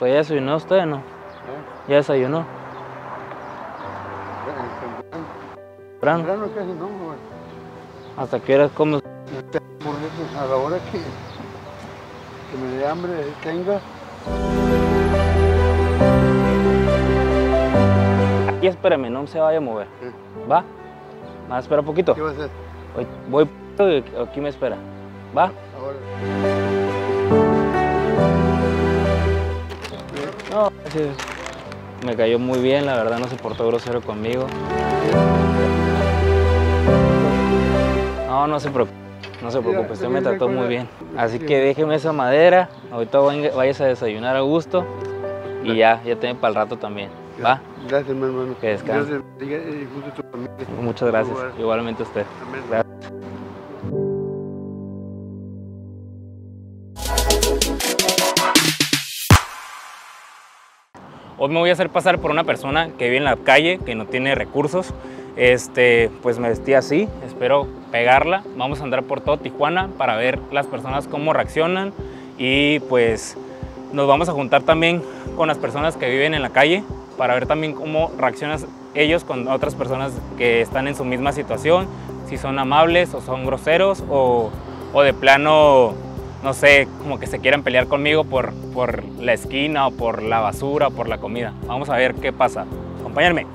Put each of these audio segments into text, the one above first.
¿Pues ya desayunó usted no? ¿Eh? ¿Ya desayunó? ¿Temprano? Temprano casi no, güey. ¿Hasta qué hora come? Hamburguesas a la hora que, que me dé hambre tenga. Aquí espérame, no se vaya a mover. ¿eh? ¿Va? ¿Va? Espera un poquito. ¿Qué va a hacer? Voy, voy aquí me espera. ¿Va? Ahora. No, gracias. Me cayó muy bien, la verdad no se portó grosero conmigo. No, no se preocupe. No se preocupe, usted me trató muy bien. Así que déjeme esa madera, ahorita vayas a desayunar a gusto y ya, ya tiene para el rato también. ¿Va? Gracias, mi hermano. Que descanse. Familia. Muchas gracias. Igual. Igualmente a usted. Gracias. Hoy me voy a hacer pasar por una persona que vive en la calle, que no tiene recursos. Este, pues me vestí así, espero pegarla. Vamos a andar por todo Tijuana para ver las personas cómo reaccionan y pues nos vamos a juntar también con las personas que viven en la calle para ver también cómo reaccionan ellos con otras personas que están en su misma situación, si son amables o son groseros o, o de plano, no sé, como que se quieran pelear conmigo por, por la esquina o por la basura o por la comida. Vamos a ver qué pasa. Acompáñenme.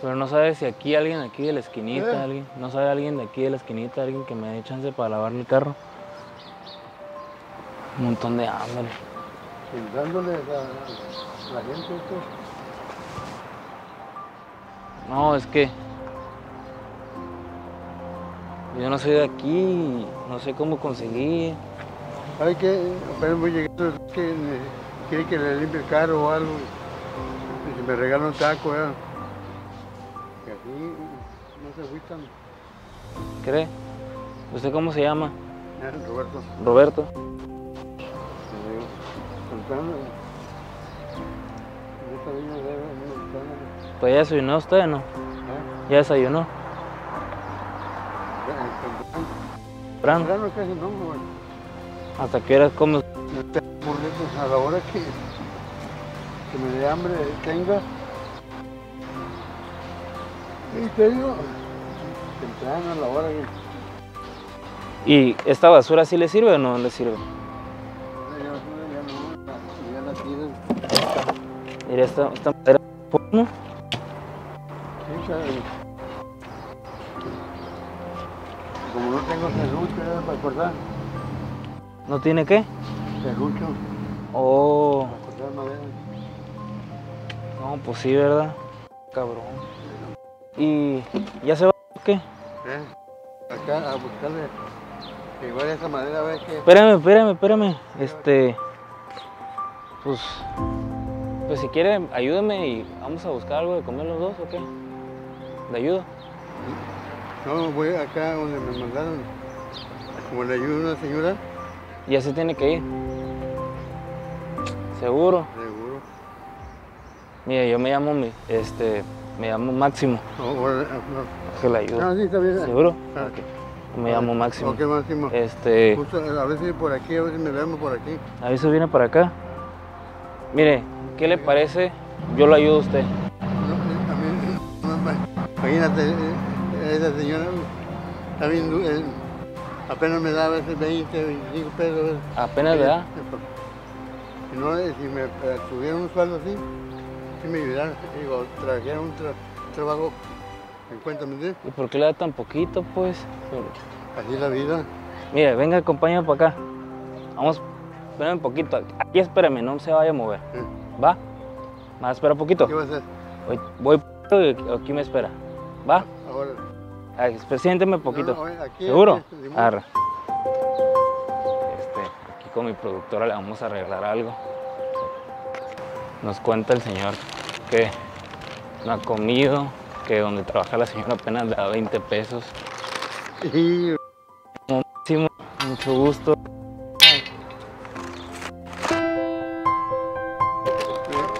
Pero no sabes si aquí alguien aquí de la esquinita, ¿Eh? alguien, no sabe alguien de aquí de la esquinita, alguien que me dé chance para lavar mi carro. Un montón de hambre. Dándole a a la gente esto. No, es que yo no soy de aquí, no sé cómo conseguir. ¿Sabe qué? Apenas voy llegando, que eh, quiere que le limpie el carro o algo. Y me regala un taco, ya. Que así no se agüitan. ¿Cree? ¿Usted cómo se llama? Ya, Roberto. Roberto. ¿Pues ya desayunó usted no? ¿eh? ¿Ya desayunó? Temprano. ¿Temprano? Casi no, güey. ¿Hasta qué hora come? Hamburguesas a la hora que, que me dé hambre tenga. Y te digo, temprano a la hora que ¿Y esta basura sí le sirve o no le sirve? Mira, esta, esta madera. ¿no? Sí, Como no tengo serrucho para cortar, ¿No tiene qué? serrucho Oh, para cortar madera. no, pues sí, ¿verdad? Cabrón. ¿Y ya se va o qué? ¿eh? Acá a buscarle igual esa madera a ver que Espérame, espérame, espérame. Este. Pues. Pues si quiere, ayúdeme y vamos a buscar algo de comer los dos o qué. ¿Le ayudo? No voy acá donde me mandaron como le ayuda una señora Y así tiene que ir. Seguro. seguro Mira, yo me llamo, este, me llamo Máximo. no, ahora- no. Que le ayudo. No, sí, está bien. ¿Seguro? Ah. Ok. Me llamo Máximo. Ok, Máximo. Este, Justo, a veces por aquí, a veces me vemos por aquí. a veces viene para acá. Mire, ¿qué le parece? Yo lo ayudo a usted. No, a mí, no, imagínate, eh, esa señora du- eh, apenas me da a veces 20, 25 pesos. Apenas, ¿verdad? Si no, eh, si me eh, tuvieran un sueldo así, si me ayudaran, digo, trajeran un tra- trabajo en cuenta, ¿me? ¿Y por qué le da tan poquito, pues? Así es la vida. Mire, venga, acompáñame para acá. Vamos, espérame un poquito. Aquí espérame, no se vaya a mover. Eh, ¿Va? Más, espera un poquito. ¿Qué va a hacer? Voy, voy y aquí me espera. ¿Va? Ahora. Siénteme un poquito. No, no, aquí, ¿Seguro? aquí, Simón. Arre. Este, aquí con mi productora le vamos a arreglar algo. Nos cuenta el señor que no ha comido, que donde trabaja la señora apenas le da 20 pesos. Y Máximo, mucho gusto.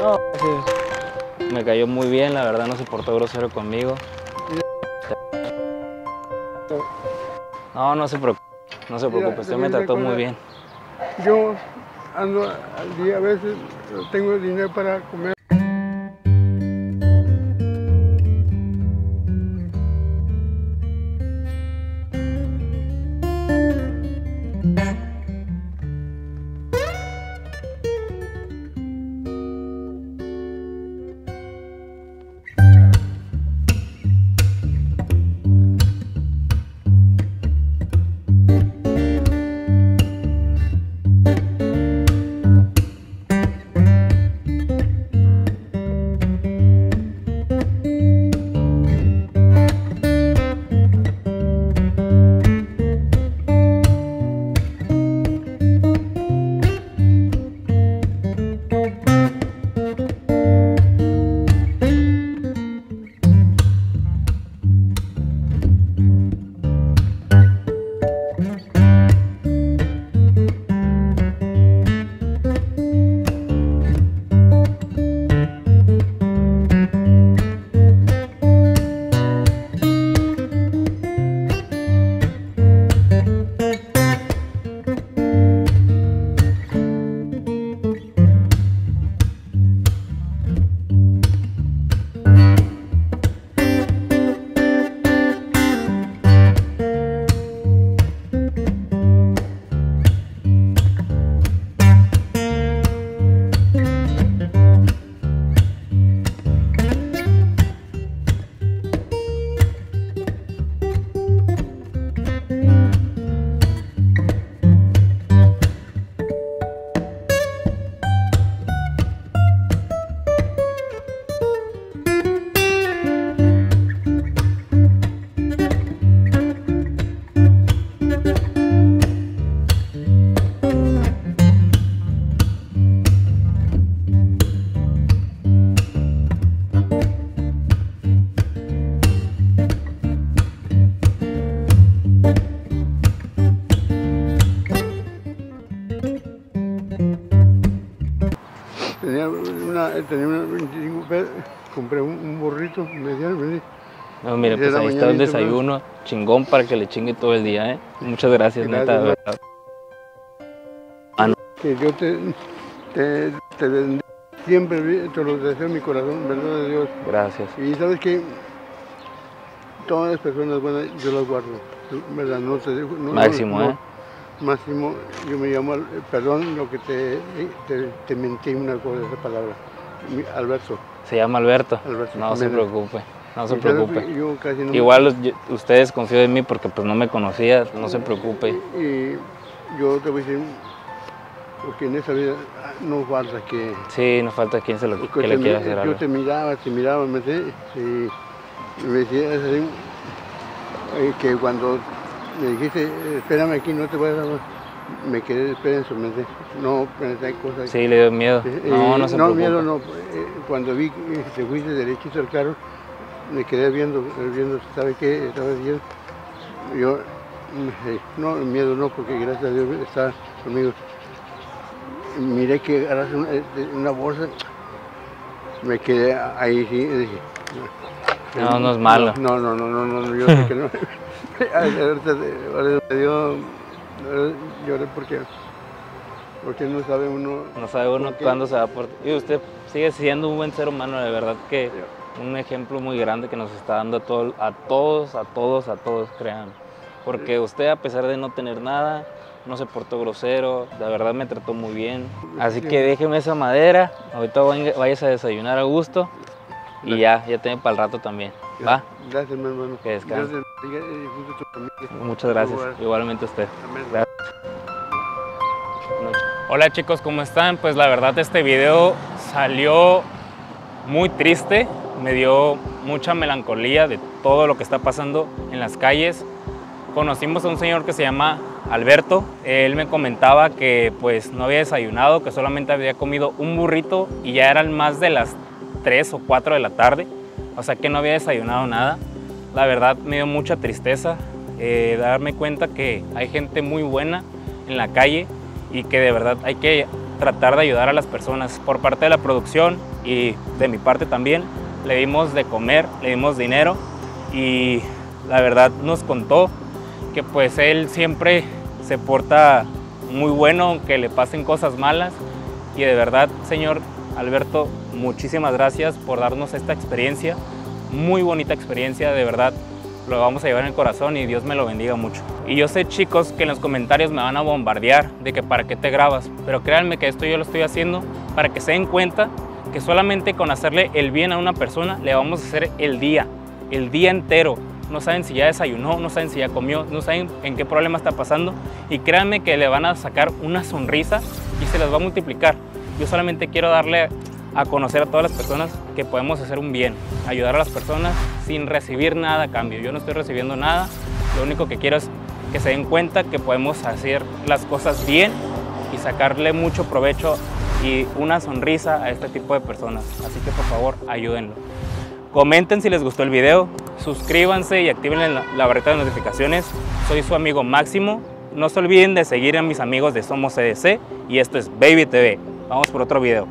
No, sí, me cayó muy bien, la verdad no se portó grosero conmigo. No, no se preocupe, no se Mira, preocupe, usted me trató muy bien. yo ando al día, a veces tengo dinero para comer. Tenía una 25 pesos, compré un, un burrito, me dieron, me di- No, mire, pues ahí está el desayuno chingón para que le chingue todo el día, ¿eh? Muchas gracias, Gracias, neta, de ¿no? verdad. que Dios te, te, te bendiga siempre, te lo deseo en mi corazón, verdad de Dios. Gracias. Y sabes que todas las personas buenas yo las guardo, ¿verdad? No te dejo, no, Máximo, no, ¿eh? Máximo, yo me llamo, Al- perdón lo que te, te, te mentí una cosa, esa palabra, Alberto. Se llama Alberto. Alberto No se preocupe, no se preocupe. Yo casi no me- Igual yo- ustedes confían en mí porque pues no me conocía, no se preocupe. Y, yo te voy a decir, porque en esa vida no falta que... Sí, no falta quien se lo que le quiera hacer yo algo. te miraba, te miraba, me sé, y me decías así, eh, que cuando me dijiste, espérame aquí, no te voy a dar más", me quedé espera en su mente. No pensé cosas. Sí, le dio miedo. Eh, No, eh, no se preocupe. miedo no. eh, cuando vi que te fuiste derechito al carro, me quedé viendo, viendo, ¿sabe qué? Estaba diciendo. Yo, eh, no, miedo no, porque gracias a Dios está conmigo. Miré que agarraste una, eh, una bolsa, me quedé ahí, sí, y dije. No, no es malo. No, no, no, no, no, no, yo sé que no. Ahorita, ahorita me dio, ahora lloré porque, porque no sabe uno. No sabe uno cuándo se va por... Y usted sigue siendo un buen ser humano, de verdad que un ejemplo muy grande que nos está dando a, todo- a todos, a todos, a todos, crean. Porque usted, a pesar de no tener nada, no se portó grosero, de verdad me trató muy bien. Así que déjeme esa madera, ahorita vayas a desayunar a gusto y ya, ya tiene para el rato también. ¿Va? Gracias, mi hermano. Que descanse. Familia. Muchas gracias, Igual. igualmente a usted. Hola chicos, ¿cómo están? Pues la verdad este video salió muy triste, me dio mucha melancolía de todo lo que está pasando en las calles. Conocimos a un señor que se llama Alberto, él me comentaba que pues no había desayunado, que solamente había comido un burrito y ya eran más de las 3 o 4 de la tarde, o sea que no había desayunado nada. La verdad me dio mucha tristeza eh, darme cuenta que hay gente muy buena en la calle y que de verdad hay que tratar de ayudar a las personas. Por parte de la producción y de mi parte también, le dimos de comer, le dimos dinero y la verdad nos contó que pues él siempre se porta muy bueno que le pasen cosas malas. Y de verdad, señor Alberto, muchísimas gracias por darnos esta experiencia, muy bonita experiencia, de verdad lo vamos a llevar en el corazón y Dios me lo bendiga mucho. Y yo sé chicos que en los comentarios me van a bombardear de que para qué te grabas, pero créanme que esto yo lo estoy haciendo para que se den cuenta que solamente con hacerle el bien a una persona le vamos a hacer el día, el día entero. No saben si ya desayunó, no saben si ya comió, no saben en qué problema está pasando y créanme que le van a sacar una sonrisa y se les va a multiplicar. Yo solamente quiero darle a conocer a todas las personas que podemos hacer un bien, ayudar a las personas sin recibir nada a cambio. Yo no estoy recibiendo nada, lo único que quiero es que se den cuenta que podemos hacer las cosas bien y sacarle mucho provecho y una sonrisa a este tipo de personas. Así que por favor, ayúdenlo. Comenten si les gustó el video, suscríbanse y activen la, barrita de notificaciones. Soy su amigo Máximo. No se olviden de seguir a mis amigos de Somos CDC y esto es Baby TV. Vamos por otro video.